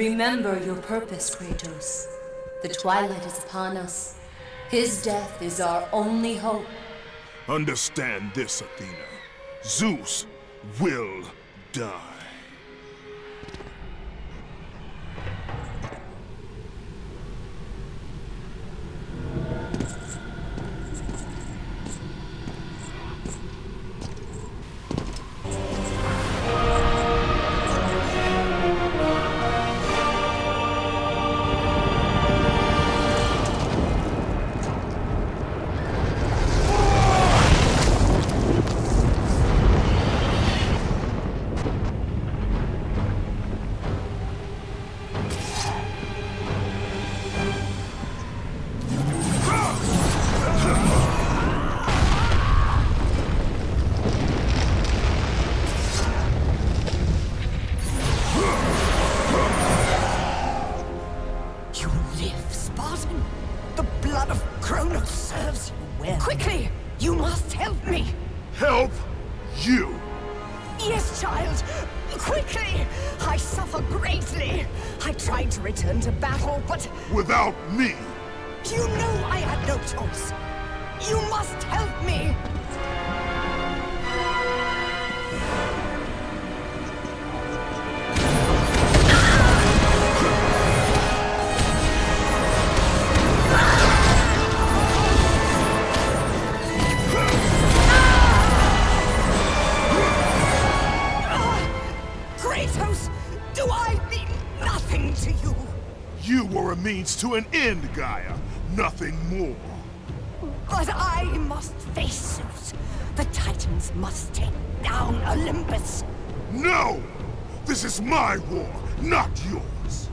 Remember your purpose, Kratos. The twilight is upon us. His death is our only hope. Understand this, Athena. Zeus will die. Of serves you well. Quickly! You must help me! Help you! Yes, child! Quickly! I suffer greatly. I tried to return to battle, but Without me! you know I had no choice. You must help me! Means to an end, Gaia. Nothing more. But I must face Zeus. The Titans must take down Olympus. No! This is my war, not yours.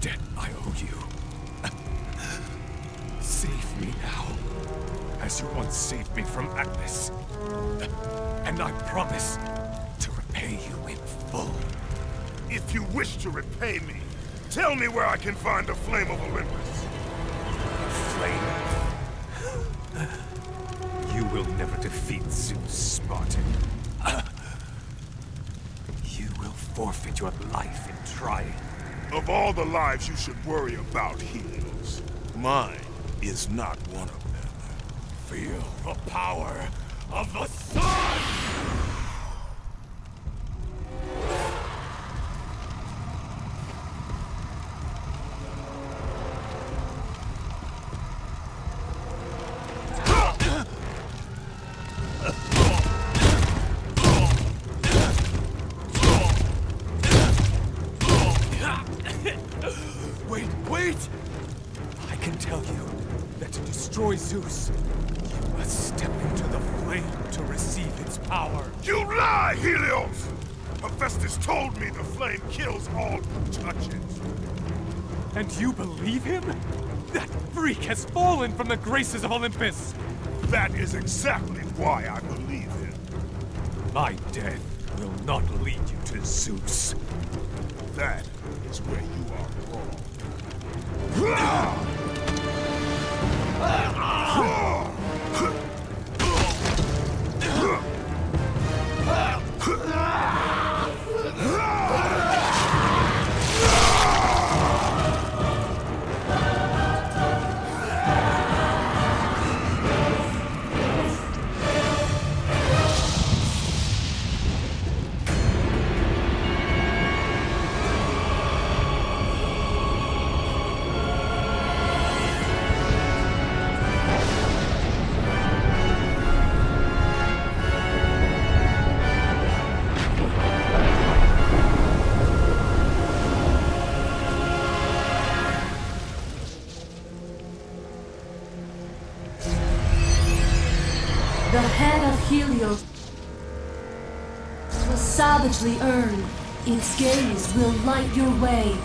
debt I owe you. Save me now, as you once saved me from Atlas. And I promise to repay you in full. If you wish to repay me, tell me where I can find the Flame of Olympus. Flame? You will never defeat Zeus, Spartan. You will forfeit your life in trying. Of all the lives you should worry about, Helios, mine is not one of them. Feel the power of the Zeus, you must step into the flame to receive its power. You lie, Helios! Hephaestus told me the flame kills all who touch it. And you believe him? That freak has fallen from the graces of Olympus! That is exactly why I believe him. My death will not lead you to Zeus. That is where you are wrong. The savagely earned. Its gaze will light your way